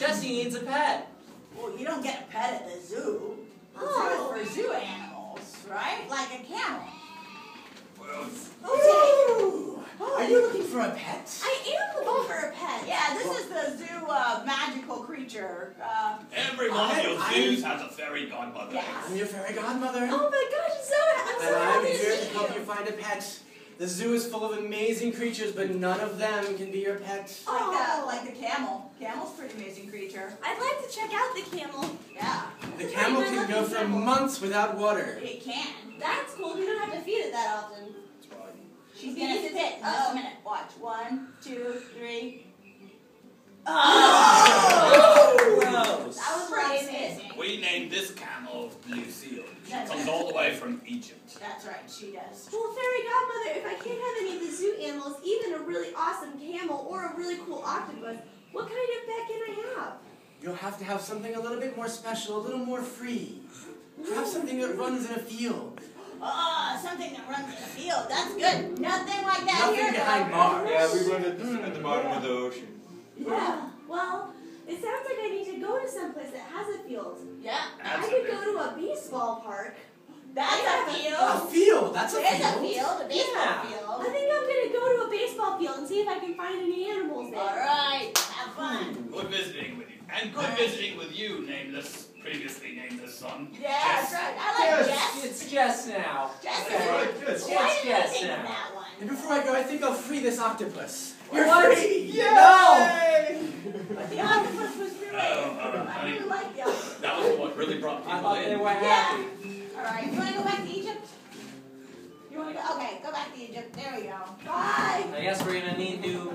Jesse needs a pet. Well, you don't get a pet at the zoo. The Oh. zoo is for zoo animals, right? Like a camel. Ooh, are you looking for a pet? I am looking for a pet. Yeah, this is the zoo uh, magical creature. Uh, Every one of your zoos has a fairy godmother. yeah. I'm your fairy godmother. Oh my gosh, I'm so, I'm so and I'm happy here to to help you. you find a pet. The zoo is full of amazing creatures, but none of them can be your pet. Like Oh. the, like the camel. Camel's a pretty amazing creature. I'd like to check out the camel. Yeah, The camel can go for camel. months without water. it can. That's cool. We don't have to feed it that often. That's right. She's He gonna sit it. in oh. just Oh. a minute. Watch. One, two, three. Oh! oh! Gross. That was Gross. amazing. We named this camel Lucille. She That's comes all the way from Egypt. That's right, she does. Well, fairy godmother, if I can't have any of the zoo animals, even a really awesome camel or a really cool octopus, what kind of pet can I have? You'll have to have something a little bit more special, a little more free. Perhaps something that runs in a field. Oh, something that runs in a field. That's good. Nothing like that Nothing here, behind though. bars. Yeah, we run at the, at the bottom of the ocean. Yeah. Well, it sounds like I need to go to someplace that has a field. Yeah, I could go to a baseball park. that's a A field. field, that's a field. There's a field. field, a baseball Yeah. I think I'm gonna go to a baseball field and see if I can find any animals there. All right, have hmm. fun. Good visiting with you. And good visiting with you, nameless, previously nameless son. Yeah, that's right. I like Yes, Jess. it's Jess now. Jess is Okay. Right, good. Why did you Jess think of now. that And before I go, I think I'll free this octopus. You're What? free! No! The octopus was really. Oh, I honey. really like the octopus. That was what really brought I people thought they in. were happy. All right, you want to go back to Egypt? You want to go? Okay, go back to Egypt. There we go. Bye. I guess we're gonna need new